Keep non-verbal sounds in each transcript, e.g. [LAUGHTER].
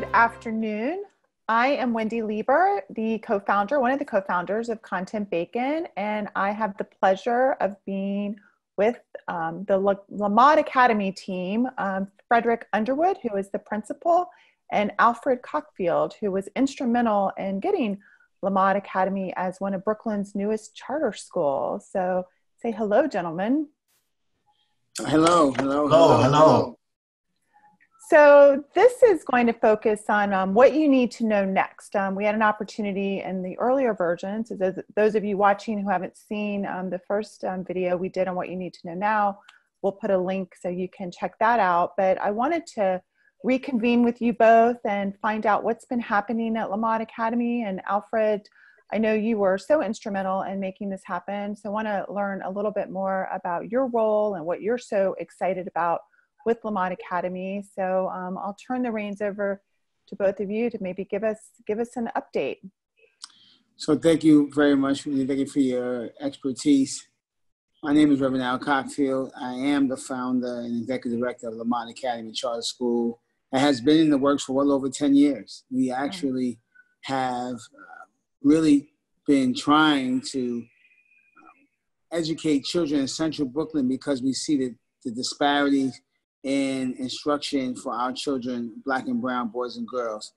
Good afternoon. I am Wendy Lieber, the co founder, one of the co founders of Content Bacon, and I have the pleasure of being with um, the Lamad Academy team um, Frederick Underwood, who is the principal, and Alfred Cockfield, who was instrumental in getting Lamad Academy as one of Brooklyn's newest charter schools. So, say hello, gentlemen. Hello, hello, hello, hello. So this is going to focus on um, what you need to know next. Um, we had an opportunity in the earlier version, so those, those of you watching who haven't seen um, the first um, video we did on what you need to know now, we'll put a link so you can check that out. But I wanted to reconvene with you both and find out what's been happening at Lamad Academy. And Alfred, I know you were so instrumental in making this happen. So I want to learn a little bit more about your role and what you're so excited about with Lamad Academy. So um, I'll turn the reins over to both of you to maybe give us give us an update. So thank you very much. Thank you for your expertise. My name is Reverend Al Cockfield. I am the founder and executive director of Lamad Academy Charter School. It has been in the works for well over 10 years. We actually have uh, really been trying to uh, educate children in central Brooklyn because we see the, the disparities in instruction for our children, black and brown boys and girls.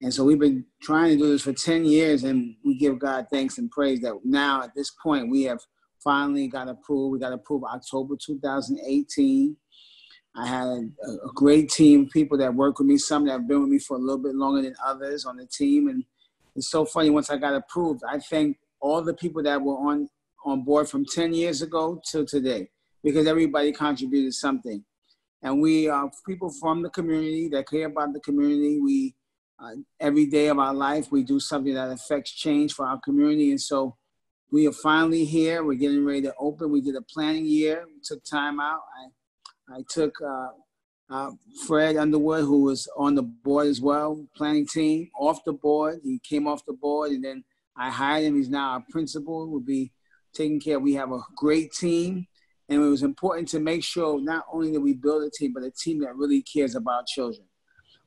And so we've been trying to do this for 10 years, and we give God thanks and praise that now at this point we have finally got approved. We got approved October 2018. I had a, great team of people that work with me, some that have been with me for a little bit longer than others on the team. And it's so funny, once I got approved, I thank all the people that were on, on board from 10 years ago till today because everybody contributed something and we are people from the community that care about the community. We uh, every day of our life we do something that affects change for our community, and so we are finally here. We're getting ready to open. We did a planning year. We took time out. I I took uh, uh, Fred Underwood, who was on the board as well, planning team, off the board. He came off the board, and then I hired him. He's now our principal. We'll be taking care. We have a great team. And it was important to make sure not only that we build a team, but a team that really cares about children.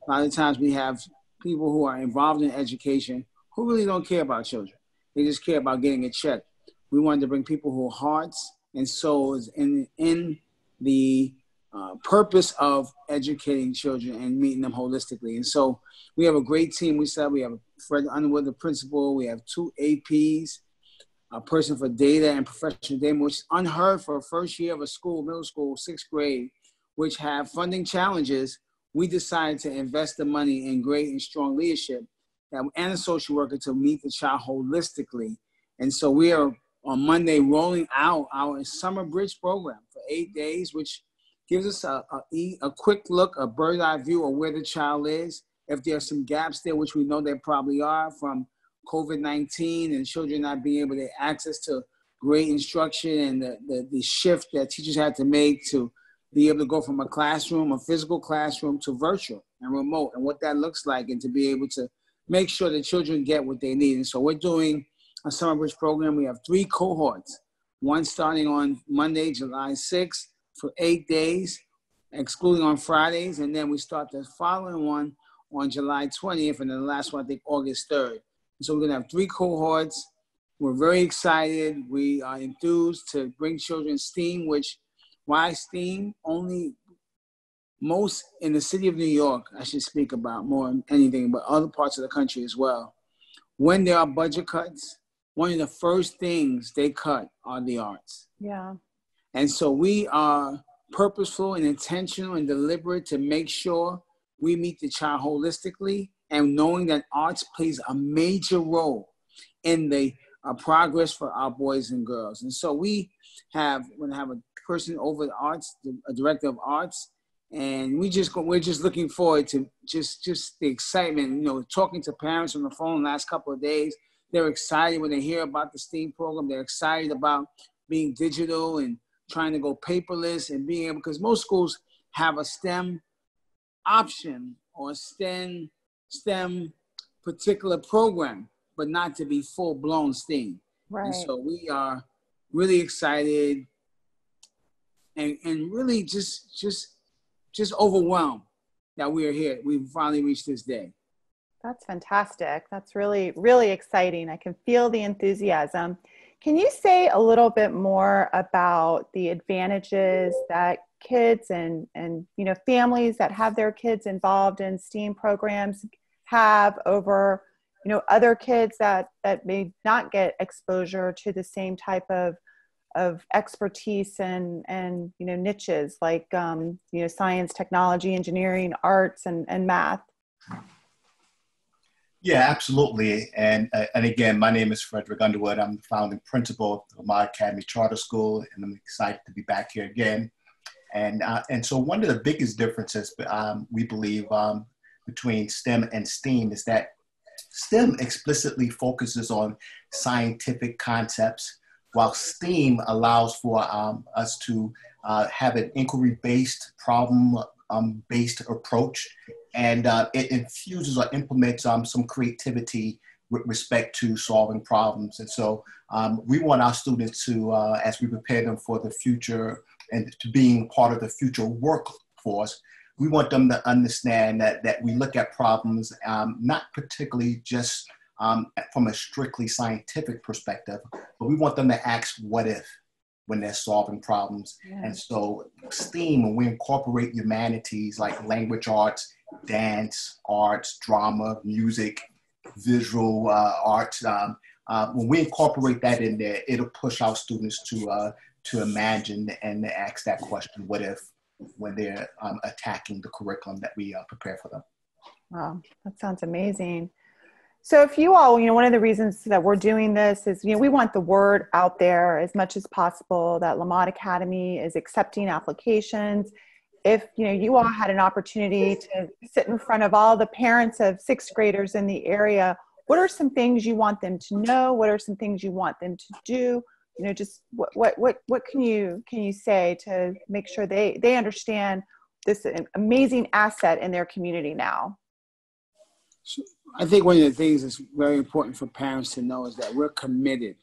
A lot of times we have people who are involved in education who really don't care about children. They just care about getting a check. We wanted to bring people who are hearts and souls in, in the uh, purpose of educating children and meeting them holistically. And so we have a great team. We said we have Fred Underwood, the principal. We have two APs a person for data and professional data, which is unheard for a first year of a school, middle school, sixth grade, which have funding challenges. We decided to invest the money in great and strong leadership and a social worker to meet the child holistically. And so we are on Monday rolling out our summer bridge program for eight days, which gives us a, a, a quick look, a bird's eye view of where the child is. If there are some gaps there, which we know there probably are from COVID 19 and children not being able to access to great instruction and the, the, the shift that teachers had to make to be able to go from a classroom, a physical classroom, to virtual and remote, and what that looks like, and to be able to make sure the children get what they need. And so we're doing a summer bridge program. We have three cohorts, one starting on Monday, July 6th for eight days, excluding on Fridays, and then we start the following one on July 20th, and then the last one, I think, August 3rd. So we're gonna have three cohorts. We're very excited. We are enthused to bring children STEAM, which why STEAM? Only most in the city of New York, I should speak about more than anything, but other parts of the country as well. When there are budget cuts, one of the first things they cut are the arts. Yeah. And so we are purposeful and intentional and deliberate to make sure we meet the child holistically and knowing that arts plays a major role in the uh, progress for our boys and girls. And so we have going to have a person over the arts, a director of arts, and we just we're just looking forward to just just the excitement. You know, talking to parents on the phone the last couple of days, they're excited when they hear about the STEAM program. They're excited about being digital and trying to go paperless and being able because most schools have a STEM option or STEM STEM particular program, but not to be full blown STEAM. Right. And so we are really excited and, and really just just just overwhelmed that we are here. We've finally reached this day. That's fantastic. That's really, really exciting. I can feel the enthusiasm. Can you say a little bit more about the advantages that kids and, and you know families that have their kids involved in STEAM programs have over you know other kids that that may not get exposure to the same type of of expertise and and you know niches like um, you know science technology engineering arts and and math. Yeah absolutely. And uh, and again my name is frederick underwood. I'm the founding principal of the lamad academy charter school and i'm excited to be back here again. And uh, and so one of the biggest differences um, we believe um, between stem and steam is that STEM explicitly focuses on scientific concepts, while STEAM allows for um, us to uh, have an inquiry based, problem um, based approach, and uh, it infuses or implements um, some creativity with respect to solving problems. And so um, we want our students to, uh, as we prepare them for the future and to being part of the future workforce, we want them to understand that, that we look at problems um, not particularly just um, from a strictly scientific perspective, but we want them to ask what if when they're solving problems. Yeah. And so STEAM, when we incorporate humanities like language arts, dance, arts, drama, music, visual uh, arts, um, uh, when we incorporate that in there, it'll push our students to uh, to imagine and ask that question, what if? When they're um, attacking the curriculum that we uh, prepare for them. Wow, that sounds amazing. So if you all, you know, one of the reasons that we're doing this is, you know, we want the word out there as much as possible that Lamad Academy is accepting applications. If, you know, you all had an opportunity to sit in front of all the parents of sixth graders in the area, what are some things you want them to know? What are some things you want them to do? You know just what what what what can you can you say to make sure they they understand this amazing asset in their community now? I think one of the things that's very important for parents to know is that we're committed.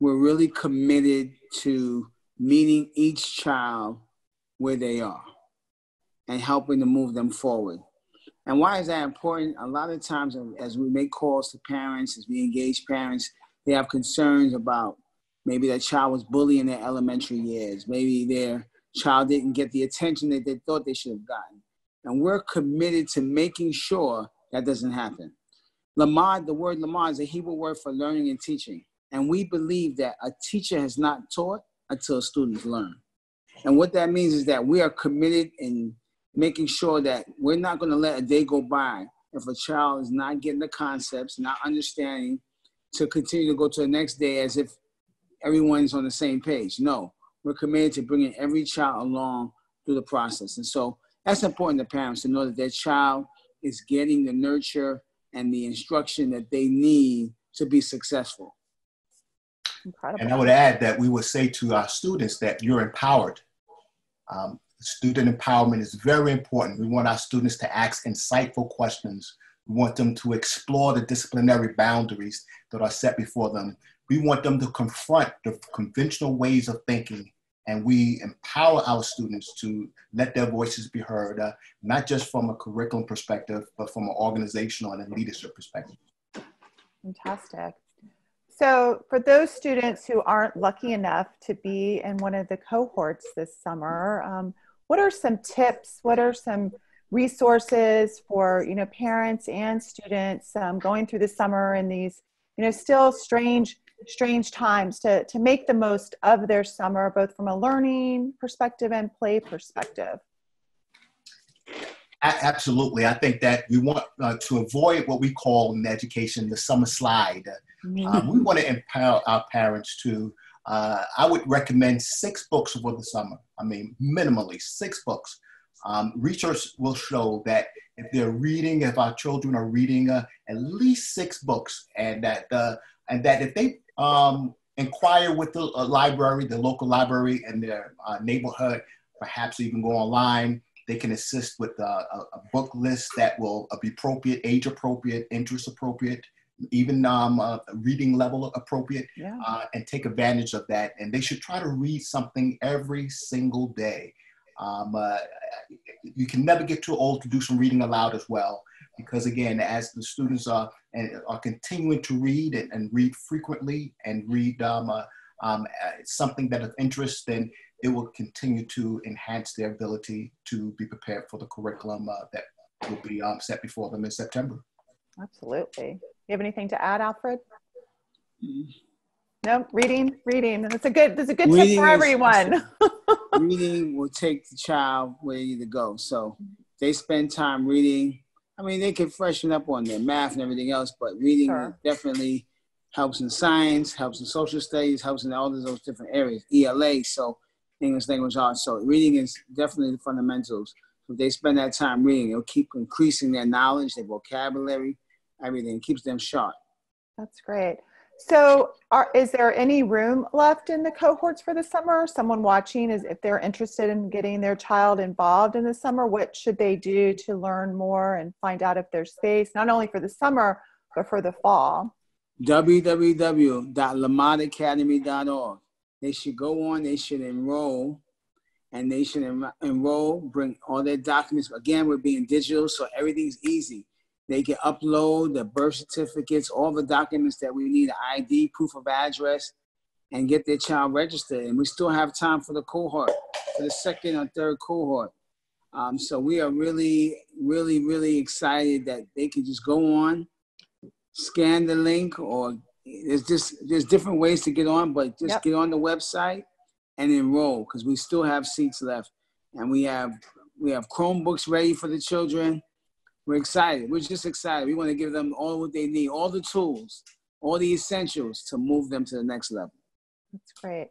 We're really committed to meeting each child where they are and helping to move them forward. And why is that important? A lot of times as we make calls to parents as we engage parents they have concerns about maybe that child was bullied in their elementary years. Maybe their child didn't get the attention that they thought they should have gotten. And we're committed to making sure that doesn't happen. Lamad, the word Lamad is a Hebrew word for learning and teaching. And we believe that a teacher has not taught until students learn. And what that means is that we are committed in making sure that we're not going to let a day go by if a child is not getting the concepts, not understanding, to continue to go to the next day as if everyone's on the same page. No, we're committed to bringing every child along through the process. And so that's important to parents to know that their child is getting the nurture and the instruction that they need to be successful. Incredible. And I would add that we would say to our students that you're empowered. Um, student empowerment is very important. We want our students to ask insightful questions we want them to explore the disciplinary boundaries that are set before them. We want them to confront the conventional ways of thinking, and we empower our students to let their voices be heard, uh, not just from a curriculum perspective, but from an organizational and a leadership perspective. Fantastic. So, for those students who aren't lucky enough to be in one of the cohorts this summer, um, what are some tips? What are some resources for you know parents and students um, going through the summer in these you know still strange strange times to to make the most of their summer both from a learning perspective and play perspective. Absolutely. I think that we want uh, to avoid what we call in education the summer slide. Mm-hmm. uh, we want to empower our parents to uh, i would recommend six books for the summer. I mean minimally six books um, research will show that if they're reading, if our children are reading uh, at least six books, and that uh, and that if they um, inquire with the uh, library, the local library in their uh, neighborhood, perhaps even go online, they can assist with a, a book list that will uh, be appropriate, age appropriate, interest appropriate, even um, uh, reading level appropriate, yeah. uh, and take advantage of that. And they should try to read something every single day. Um, uh, you can never get too old to do some reading aloud as well. because again, as the students are and are continuing to read and, and read frequently and read um, uh, um, uh, something that of interest, then it will continue to enhance their ability to be prepared for the curriculum uh, that will be um, set before them in September. Absolutely. You have anything to add, Alfred? No, reading, reading. That's a good. That's a good reading tip for everyone. [LAUGHS] reading will take the child where they need to go. So they spend time reading. I mean, they can freshen up on their math and everything else, but reading sure. definitely helps in science, helps in social studies, helps in all of those different areas. ELA, so English language arts. So reading is definitely the fundamentals. If they spend that time reading, it'll keep increasing their knowledge, their vocabulary, everything. It keeps them sharp. That's great. So, are, is there any room left in the cohorts for the summer? Someone watching is if they're interested in getting their child involved in the summer, what should they do to learn more and find out if there's space, not only for the summer but for the fall? www.lamadacademy.org. They should go on. They should enroll, and they should enroll. Bring all their documents. Again, we're being digital, so everything's easy they can upload the birth certificates, all the documents that we need, ID, proof of address, and get their child registered. And we still have time for the cohort, for the second or third cohort. Um, so we are really, really, really excited that they can just go on, scan the link, or there's just there's different ways to get on, but just yep. get on the website and enroll because we still have seats left, and we have we have Chromebooks ready for the children. We're excited. We're just excited. We want to give them all what they need, all the tools, all the essentials to move them to the next level. That's great.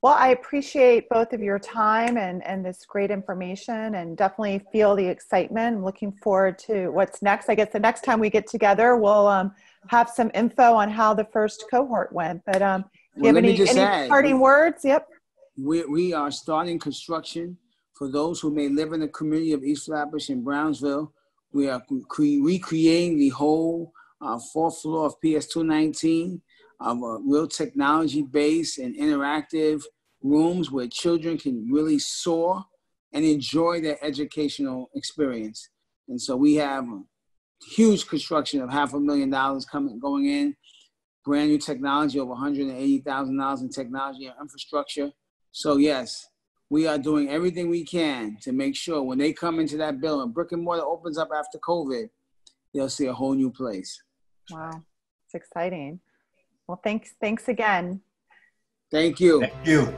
Well, I appreciate both of your time and, and this great information and definitely feel the excitement. I'm looking forward to what's next. I guess the next time we get together, we'll um, have some info on how the first cohort went. But um, do you well, have any, any add, parting words? Yep. We, we are starting construction for those who may live in the community of East Flatbush and Brownsville. We are cre- recreating the whole uh, fourth floor of PS 219 of a real technology based and interactive rooms where children can really soar and enjoy their educational experience. And so we have huge construction of half a million dollars coming going in, brand new technology over $180,000 in technology and infrastructure. So yes, we are doing everything we can to make sure when they come into that building, brick and mortar opens up after COVID, they'll see a whole new place. Wow, it's exciting. Well, thanks, thanks again. Thank you. Thank you.